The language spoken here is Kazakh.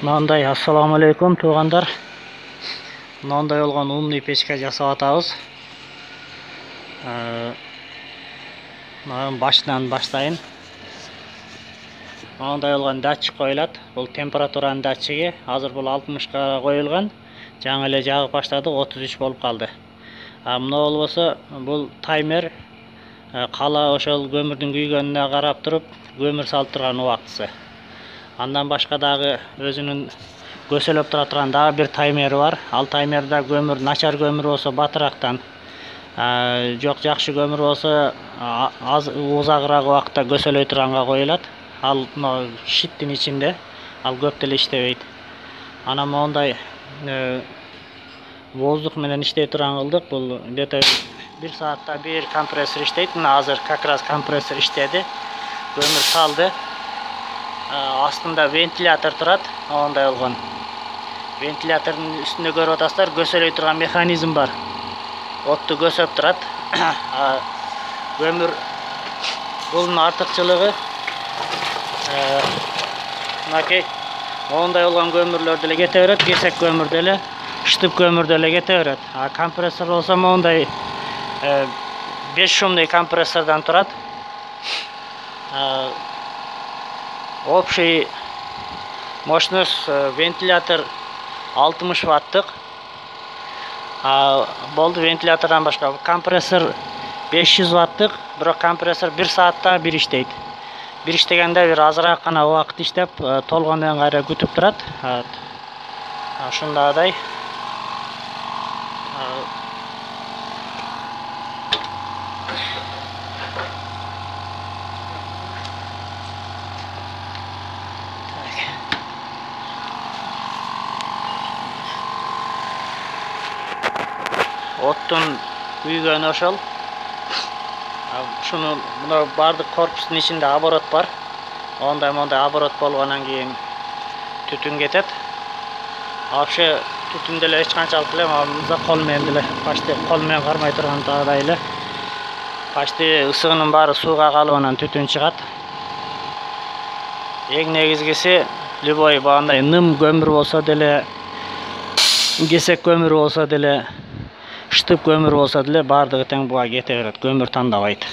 мынандай ассаламу алейкум туугандар мынандай болгон умный печка жасап атабыз мына башынан баштайын мындай болгон датчик коюлат бул температуранын датчиги азыр бул алтымышка коюлган жаңы эле жагып баштадык отуз үч болуп калды а мына болбосо бул таймер кала ошол көмүрдүн күйгөнүнө карап туруп көмүр салып турган убактысы андан башка дагы өзүнүн көсөлөп тура турган дагы бир таймери бар. Ал таймерде көмүр начар көмүр болсо батырактан жок жакшы көмүр болсо аз узагыраак убакытта көсөлөй турганга коюлат. Ал мына щиттин ичинде ал көп деле иштебейт. Анан моундай воздух менен иштей турган кылдык. Бул где то бир саатта бир компрессор иштейт. Мына азыр как раз компрессор иштеди. Көмүр салды. Астында вентилятор турат моундай болгон вентилятордун үстүндө көрүп атасыздар көсөлөй турган механизм бар. Отту көсөп турат көмүр бунун артыкчылыгы мынакей моундай болгон көмүрлөр деле кете берет кесек көмүр деле штып көмүр деле кете берет а компрессор болсо моундай беш шумный компрессордон турат общий мощность вентилятор алтымыш ваттык болду вентилятордон башка компрессор беш жүз ваттык бирок компрессор бир саатта бир иштейт бир иштегенде бир азыраак гана убакыт иштеп толгондон кайра күтүп турат. Ушундагыдай оттун күйгөнү ошол ушуну мына баардык корпустун ичинде оборот бар моундай моундай оборот болгондон кийин түтүн кетет вообще түтүн деле эч канчалык деле мына кол менен деле почти кол менен кармай тургандай эле почти ысыгынын баары сууга калып анан түтүн чыгат эң негизгиси любой багындай ным көмүр болсо деле кесек көмүр болсо деле штып көмүр болсо деле баардыгы тең буга кете берет көмүр тандабайт